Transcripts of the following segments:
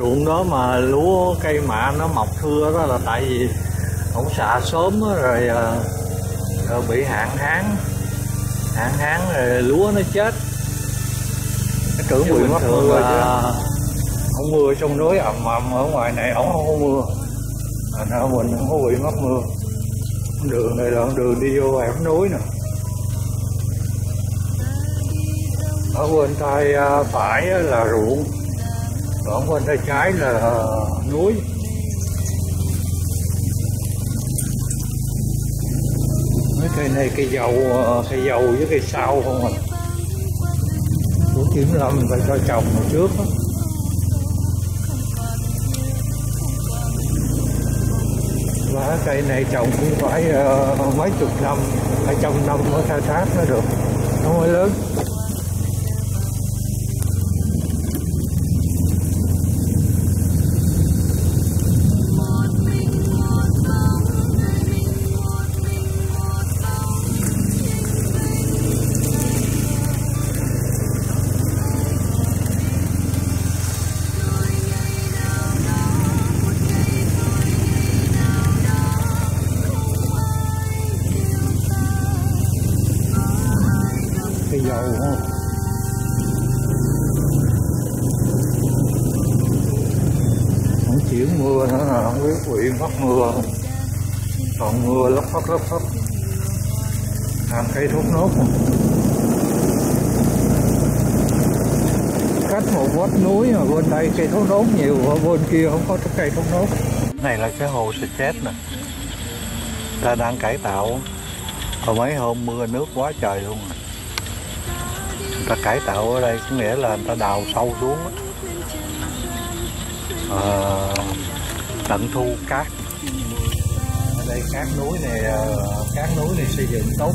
ruộng đó mà lúa cây mạ nó mọc thưa đó là tại vì ổng xạ sớm đó, rồi, ờ, rồi bị hạn hán. Hạn hán rồi lúa nó chết. Cái tưởng Chứ bình thường mưa rồi là không mưa trong núi ầm ầm ở ngoài này ổng không có mưa. À, nó mình không có bị mất mưa. Đường này là đường đi vô hẻm núi nè. Ở bên tay à, phải là ruộng còn bên tay trái là ờ, núi. Mấy cây này cây dầu ờ, cây dầu với cây sau không à. Của kiểm lâm phải cho trồng hồi trước đó và cây này trồng cũng phải uh, mấy chục năm hai trăm năm mới khai thác nó được. Nó mới lớn. Mưa. Còn mưa lấp phấp lấp phấp. Làm cây thuốc nốt. Cách một vách núi mà bên đây cây thuốc nốt nhiều ở bên kia không có cây thuốc nốt. Này là cái hồ xịt chết nè. Ta đang cải tạo. Hồi mấy hôm mưa nước quá trời luôn rồi người ta cải tạo ở đây có nghĩa là người ta đào sâu xuống à, tận thu cát đây cát núi này ờ, cát núi này xây dựng tốt.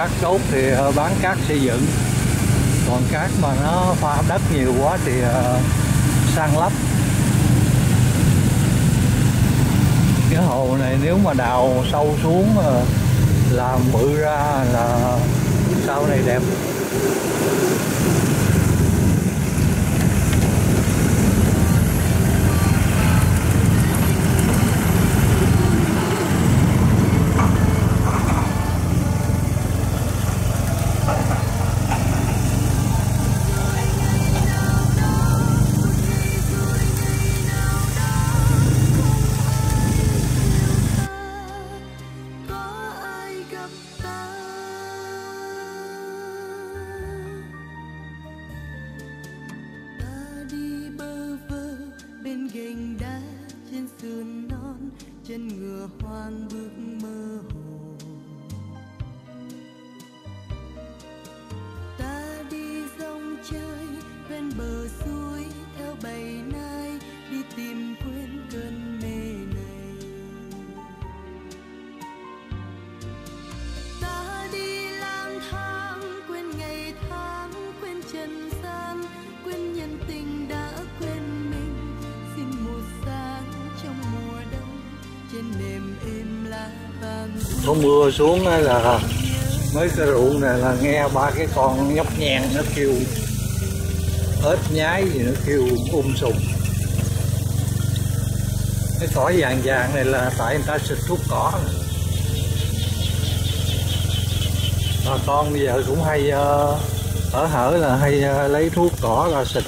Cát tốt thì ờ, bán cát xây dựng. Còn cát mà nó pha đất nhiều quá thì ờ, sang lấp. Cái hồ này nếu mà đào sâu xuống ờ, làm bự ra là sau này đẹp. Có mưa xuống là mấy cái ruộng này là nghe ba cái con nhóc nhang nó kêu ếch nhái gì nó kêu um sùm cái cỏ vàng vàng này là tại người ta xịt thuốc cỏ. Bà con bây giờ cũng hay ờ, ở hở là hay ờ, lấy thuốc cỏ ra xịt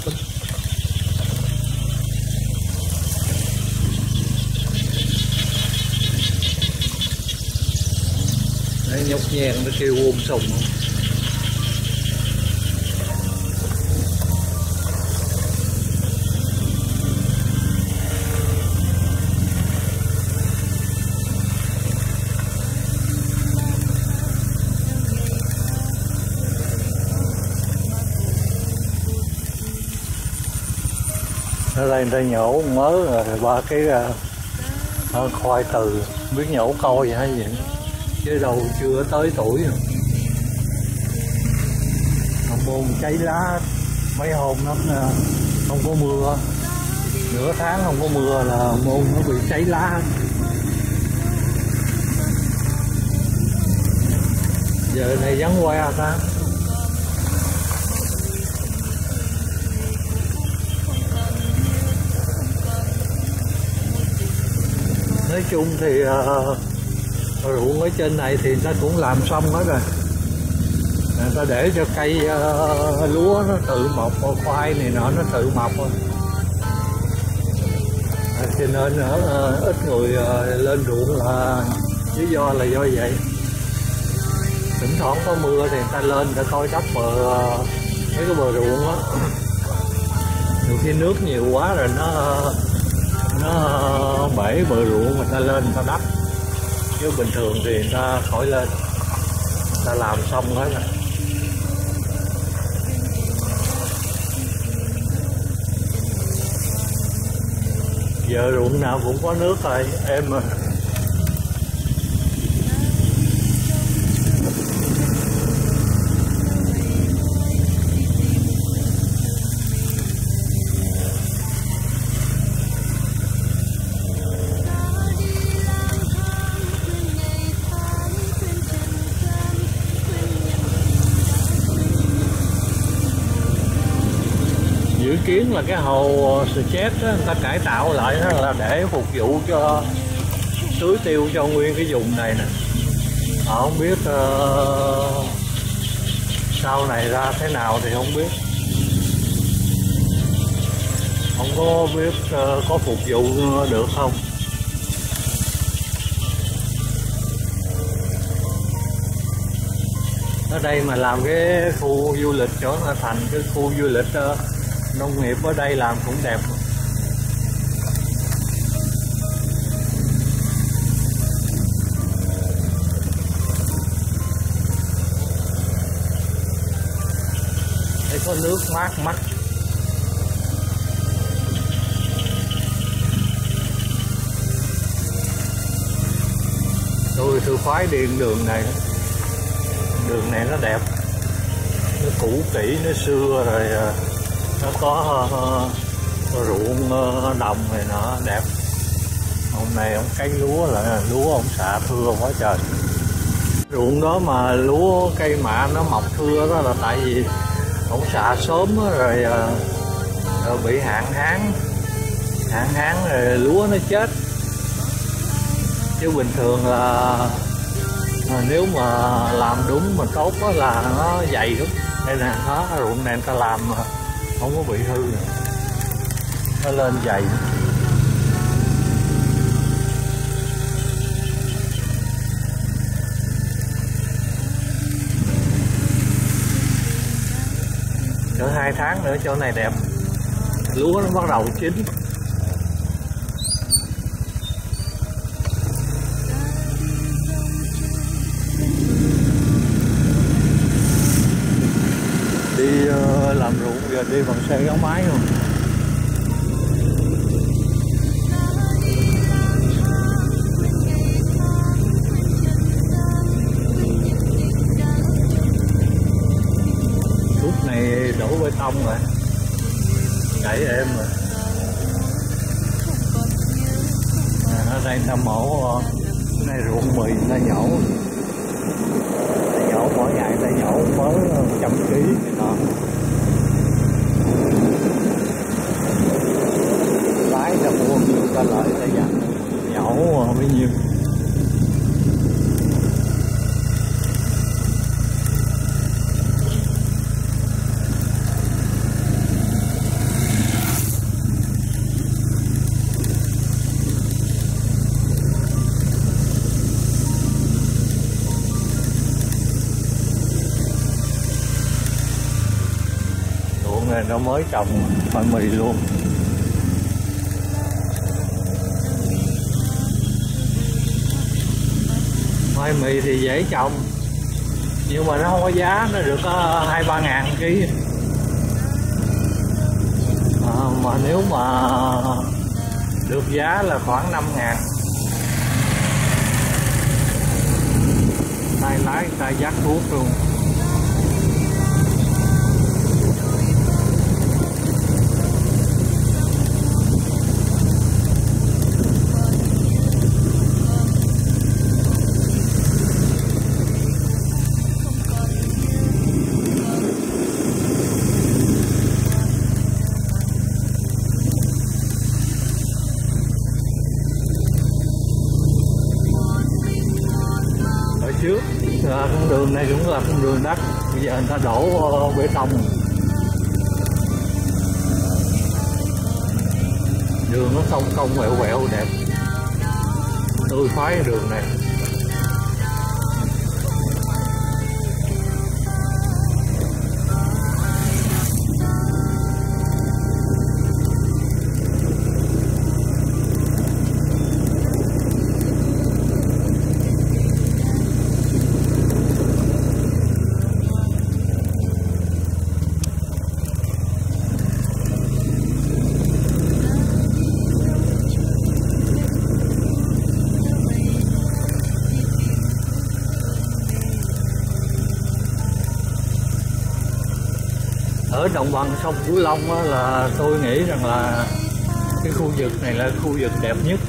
nó nhóc nhẹ nó kêu ôm sùng nó lên đây nhổ mớ rồi ba cái uh, khoai từ. Biết nhổ coi vậy hay gì chứ đầu chưa tới tuổi rồi. Hồng môn cháy lá mấy hôm nó à, không có mưa. Nửa tháng không có mưa là môn nó bị cháy lá. Giờ này vắng à ta? Nói chung thì uh, ruộng ở trên này thì nó ta cũng làm xong hết rồi. Người ta để cho cây uh, lúa nó tự mọc ờ, khoai này nọ nó tự mọc thôi. À, cho nên uh, ít người uh, lên ruộng là lý do là do vậy. Thỉnh thoảng có mưa thì người ta lên để coi đắp bờ uh, mấy cái bờ ruộng á. Nhiều khi nước nhiều quá rồi nó nó bể bờ ruộng người ta lên người ta đắp chứ bình thường thì người ta khỏi lên. Người ta làm xong hết rồi. Giờ ruộng nào cũng có nước rồi, em à. Kiến là cái hồ stress người ta cải tạo lại đó là để phục vụ cho tưới tiêu cho nguyên cái vùng này nè. Họ không biết uh, sau này ra thế nào thì không biết. Không có biết uh, có phục vụ được không. Ở đây mà làm cái khu du lịch chỗ thành cái khu du lịch uh, nông nghiệp ở đây làm cũng đẹp. Đây có nước mát mắt. Tôi tôi khoái điện đường này. Đường này nó đẹp. Nó cũ kỹ, nó xưa rồi à nó có uh, ruộng uh, đồng này nó đẹp. Hôm nay ông cấy lúa là lúa ông xạ thưa quá trời. Ruộng đó mà lúa cây mạ nó mọc thưa đó là tại vì ông xạ sớm đó, rồi, uh, rồi bị hạn hán. Hạn hán rồi lúa nó chết. Chứ bình thường là nếu mà làm đúng mà tốt đó là nó dày lắm. Đây nè nó ruộng này người ta làm không có bị hư nữa. nó lên dày cỡ hai tháng nữa chỗ này đẹp. Lúa nó bắt đầu chín. Làm ruộng giờ đi bằng xe gắn máy luôn lúc này đổ bê tông rồi. Gãy em rồi. À, ở đây ta mổ ờ, cái này ruộng mì ta nhổ nhổ mỗi ngày ta nhổ mới trăm ký đó lái ra mua ta lại ta dặn nhổ bao nhiêu nó mới trồng khoai mì luôn. Khoai mì thì dễ trồng nhưng mà nó không có giá nó được có hai ba ngàn ký. À, mà nếu mà được giá là khoảng 5 ngàn. Tay lái tay giác thuốc luôn. Đất bây giờ người ta đổ ờ, bê tông. Đường nó sông cong quẹo quẹo đẹp. Tươi khoái đường này. Đồng bằng sông Cửu Long á, là tôi nghĩ rằng là cái khu vực này là khu vực đẹp nhất.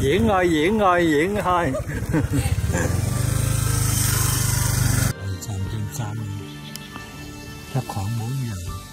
Diễn ơi diễn ơi diễn thôi trạm trên mỗi chắc khoảng 4 giờ